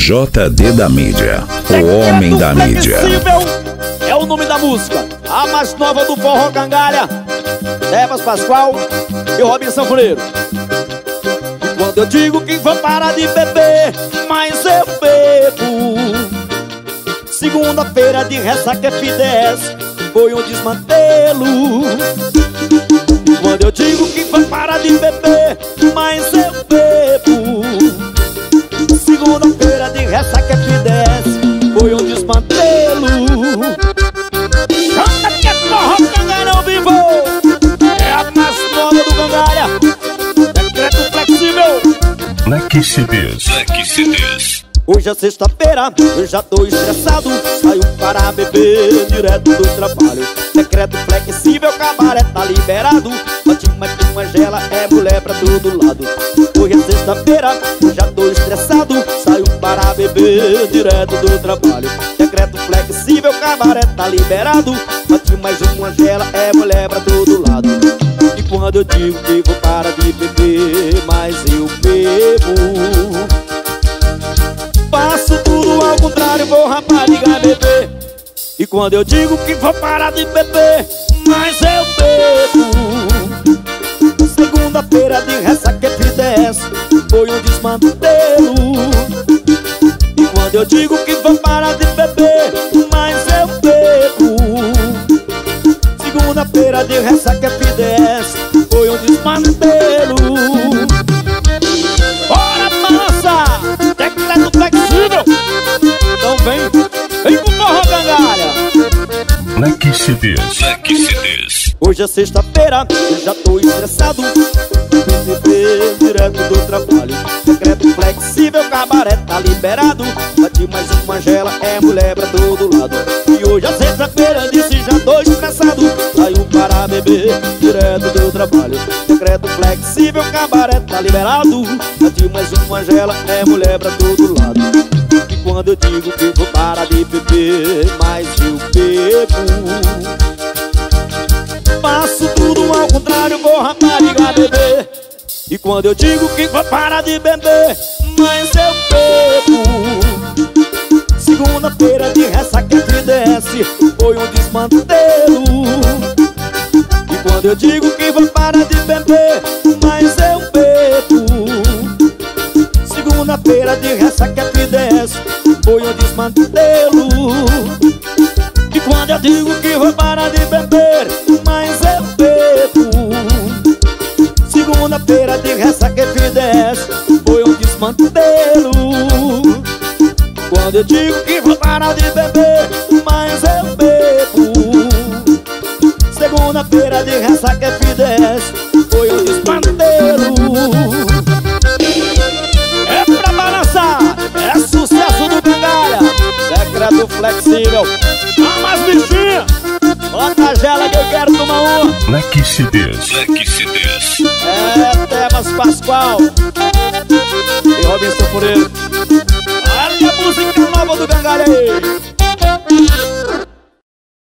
JD da mídia, o homem da mídia. É o nome da música, a mais nova do forró cangalha. Tebas Pascoal e Robinson Fureiro. E quando eu digo que vou parar de beber, mas eu bebo. Segunda-feira de ressaca F10 foi um desmantelo. Quando eu digo que vou parar de beber, mas eu bebo. Segunda-feira Black CDs. Black CDs. Hoje é sexta-feira, eu já tô estressado. Saio para beber direto do trabalho. Decreto flexível, cabaré tá liberado. Bate mais que uma gela, é mulher pra todo lado. Hoje é sexta-feira, eu já tô estressado. Saio para beber direto do trabalho. Decreto flexível, cabaré tá liberado. Bate mais uma gela, é mulher pra todo lado quando eu digo que vou parar de beber Mas eu bebo. Faço tudo ao contrário, vou rapariga beber. E quando eu digo que vou parar de beber Mas eu bebo. Segunda-feira de ressaca F10 Foi um desmantelo. E quando eu digo que vou parar de beber Mas eu bebo. Segunda-feira de ressaca vem pro forró gangalha! Black CDs. Black CDs. Hoje é sexta-feira, eu já tô estressado. Beber direto do trabalho. Decreto flexível, cabaré tá liberado. Bate mais uma gela, é mulher pra todo lado. E hoje é sexta-feira, disse já tô estressado. Saiu para beber direto do trabalho. Decreto flexível, cabaré tá liberado. Bate mais uma gela, é mulher pra todo lado quando eu digo que vou parar de beber Mas eu bebo. Faço tudo ao contrário, vou rapariga beber. E quando eu digo que vou parar de beber Mas eu bebo. Segunda-feira de ressaca que desce Foi um desmantelo. E quando eu digo que vou parar de beber Foi um desmantelo. E quando eu digo que vou parar de beber Mas eu bebo. Segunda-feira de ressaca F10 Foi um desmantelo. Quando eu digo que vou parar de beber Mas eu bebo. Segunda-feira de ressaca F10 flexível. Ah, mas bichinha Bota a gela que eu quero tomar uma. Black CDs. Black CDs. É Tebas Pascoal. E Robinson Fureiro Olha a música nova do Cangalha aí